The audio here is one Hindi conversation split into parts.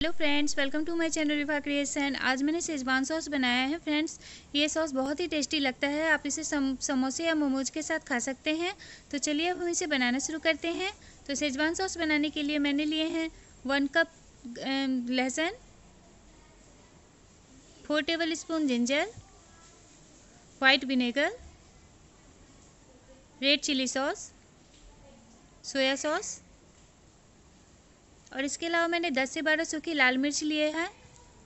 Hello friends welcome to my channel Rifa creation आज मैंने शेजवान सॉस बनाया है फ्रेंड्स ये सॉस बहुत ही टेस्टी लगता है. आप इसे सम, समोसे या मोमोज के साथ खा सकते हैं. तो चलिए अब हम इसे बनाना शुरू करते हैं. तो शेजवान सॉस बनाने के लिए मैंने लिए हैं वन कप लहसुन four tablespoon ginger white vinegar red chilli sauce soya sauce और इसके अलावा मैंने 10 से 12 सूखी लाल मिर्च लिए हैं,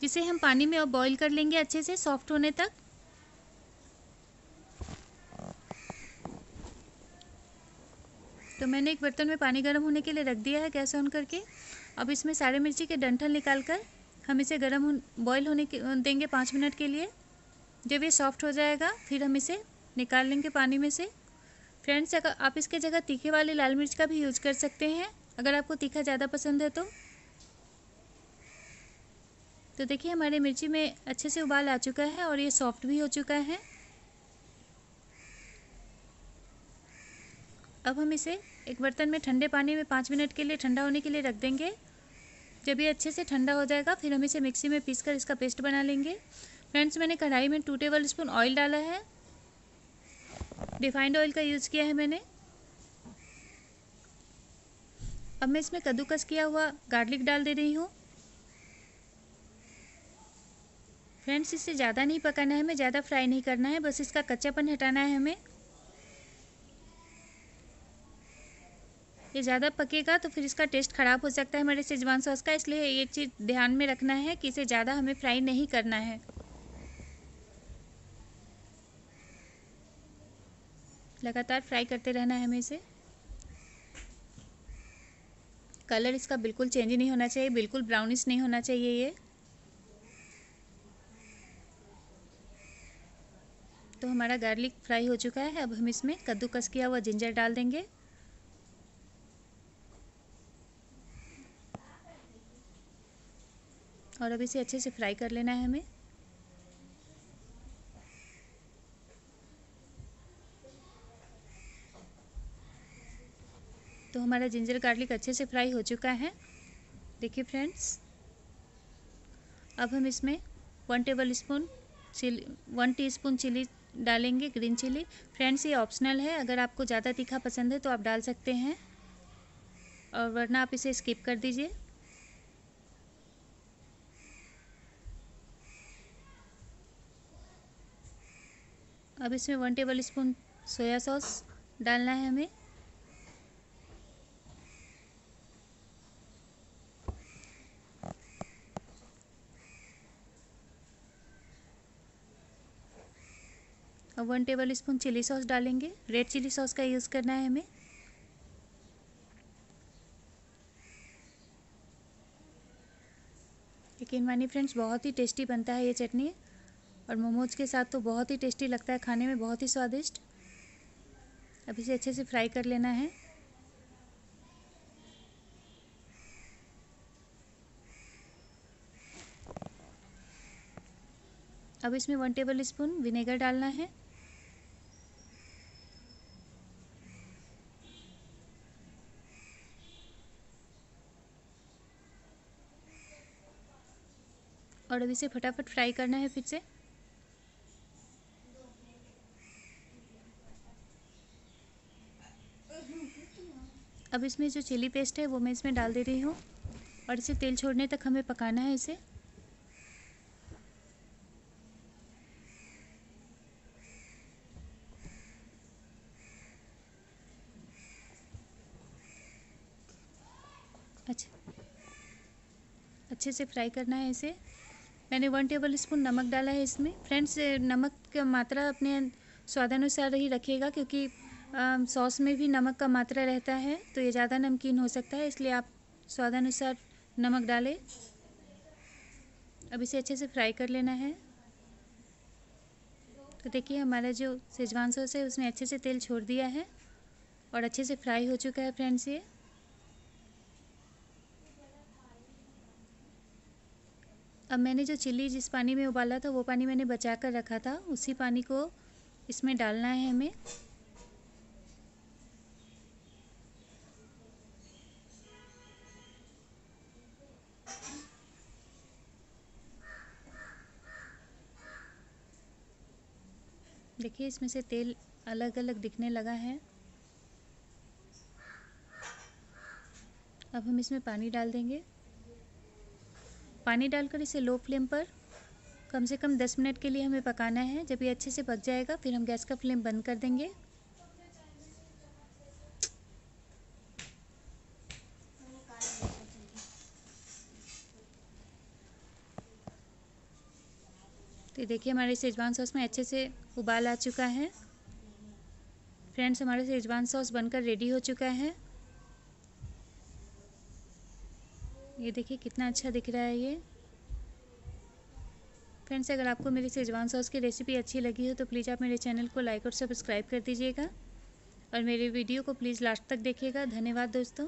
जिसे हम पानी में अब बॉईल कर लेंगे अच्छे से सॉफ्ट होने तक। तो मैंने एक बर्तन में पानी गर्म होने के लिए रख दिया है गैस ऑन करके। अब इसमें सारे मिर्ची के डंठल निकाल कर हम इसे गर्म बॉईल होने के देंगे पाँच मिनट के लिए। जब ये सॉफ्ट हो जाएगा, फिर हम इसे निकाल लेंगे पानी में से। फ्रेंड्स, अगर आप इसके जगह तीखे वाली लाल मिर्च का भी यूज़ कर सकते हैं अगर आपको तीखा ज़्यादा पसंद है तो? तो देखिए, हमारे मिर्ची में अच्छे से उबाल आ चुका है और ये सॉफ्ट भी हो चुका है। अब हम इसे एक बर्तन में ठंडे पानी में पाँच मिनट के लिए ठंडा होने के लिए रख देंगे। जब ये अच्छे से ठंडा हो जाएगा, फिर हम इसे मिक्सी में पीस कर इसका पेस्ट बना लेंगे। फ्रेंड्स, मैंने कढ़ाई में टू टेबल स्पून ऑयल डाला है। रिफाइंड ऑयल का यूज़ किया है मैंने। अब मैं इसमें कद्दूकस किया हुआ गार्लिक डाल दे रही हूँ। फ्रेंड्स, इसे ज़्यादा नहीं पकाना है हमें, ज़्यादा फ्राई नहीं करना है, बस इसका कच्चापन हटाना है हमें। ये ज़्यादा पकेगा तो फिर इसका टेस्ट ख़राब हो सकता है हमारे सेजवान सॉस का, इसलिए ये चीज़ ध्यान में रखना है कि इसे ज़्यादा हमें फ्राई नहीं करना है। लगातार फ्राई करते रहना है हमें इसे। कलर इसका बिल्कुल चेंज नहीं होना चाहिए, बिल्कुल ब्राउनिश नहीं होना चाहिए ये। तो हमारा गार्लिक फ्राई हो चुका है, अब हम इसमें कद्दूकस किया हुआ जिंजर डाल देंगे। और अब इसे अच्छे से फ्राई कर लेना है हमें। तो हमारा जिंजर गार्लिक अच्छे से फ्राई हो चुका है। देखिए फ्रेंड्स अब हम इसमें one tablespoon chilli one teaspoon chilli डालेंगे ग्रीन चिली फ्रेंड्स ये ऑप्शनल है। अगर आपको ज़्यादा तीखा पसंद है तो आप डाल सकते हैं। और वरना आप इसे स्किप कर दीजिए। अब इसमें one tablespoon soya sauce डालना है हमें। One tablespoon chilli sauce डालेंगे। रेड चिली सॉस का यूज़ करना है हमें। यकीन मानिए फ्रेंड्स, बहुत ही टेस्टी बनता है ये चटनी। और मोमोज के साथ तो बहुत ही टेस्टी लगता है खाने में, बहुत ही स्वादिष्ट। अब इसे अच्छे से फ्राई कर लेना है। अब इसमें वन टेबल स्पून विनेगर डालना है। और अब इसे फटाफट फ्राई करना है फिर से। अब इसमें जो चिली पेस्ट है वो मैं इसमें डाल दे रही हूँ और इसे तेल छोड़ने तक हमें पकाना है इसे। अच्छा। अच्छे से फ्राई करना है इसे। मैंने वन टेबल स्पून नमक डाला है इसमें। फ्रेंड्स नमक का मात्रा अपने स्वादानुसार ही रखिएगा क्योंकि सॉस में भी नमक का मात्रा रहता है तो ये ज़्यादा नमकीन हो सकता है, इसलिए आप स्वादानुसार नमक डालें। अब इसे अच्छे से फ्राई कर लेना है। तो देखिए, हमारा जो सेजवान सॉस है, उसने अच्छे से तेल छोड़ दिया है, और अच्छे से फ्राई हो चुका है फ्रेंड्स ये। अब मैंने जो चिल्ली जिस पानी में उबाला था, वो पानी मैंने बचा कर रखा था। उसी पानी को इसमें डालना है हमें। देखिए, इसमें से तेल अलग अलग दिखने लगा है। अब हम इसमें पानी डाल देंगे। पानी डालकर इसे लो फ्लेम पर कम से कम दस मिनट के लिए हमें पकाना है। जब ये अच्छे से पक जाएगा, फिर हम गैस का फ्लेम बंद कर देंगे। तो देखिए, हमारे सेजवान सॉस में अच्छे से उबाल आ चुका है। फ्रेंड्स हमारे सेजवान सॉस बनकर रेडी हो चुका है। ये देखिए कितना अच्छा दिख रहा है ये। फ्रेंड्स अगर आपको मेरी सेजवान सॉस की रेसिपी अच्छी लगी हो तो प्लीज़ आप मेरे चैनल को लाइक और सब्सक्राइब कर दीजिएगा। और मेरे वीडियो को प्लीज़ लास्ट तक देखिएगा। धन्यवाद दोस्तों।